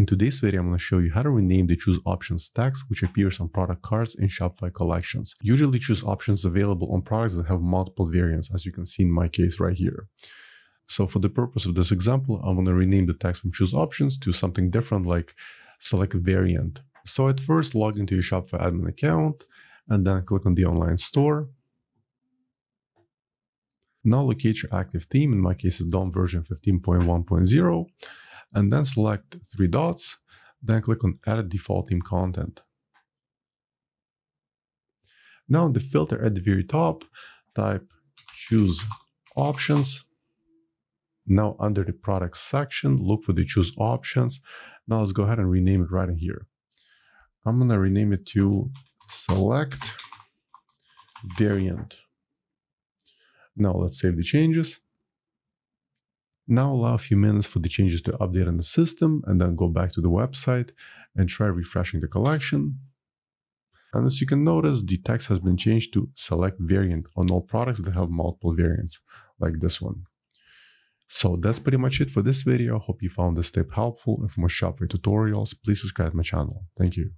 In today's video, I'm going to show you how to rename the choose options text which appears on product cards in Shopify collections. Usually choose options available on products that have multiple variants, as you can see in my case right here. So for the purpose of this example, I'm going to rename the text from choose options to something different like select variant. So at first, log into your Shopify admin account and then click on the online store. Now locate your active theme, in my case, it's Dawn version 15.1.0, and then select three dots, then click on Edit Default Theme Content. Now the filter at the very top, type Choose Options. Now under the Products section, look for the Choose Options. Now let's go ahead and rename it right in here. I'm going to rename it to Select Variant. Now let's save the changes. Now allow a few minutes for the changes to update in the system and then go back to the website and try refreshing the collection. And as you can notice, the text has been changed to select variant on all products that have multiple variants, like this one. So that's pretty much it for this video. Hope you found this tip helpful. And for more Shopify tutorials, please subscribe to my channel. Thank you.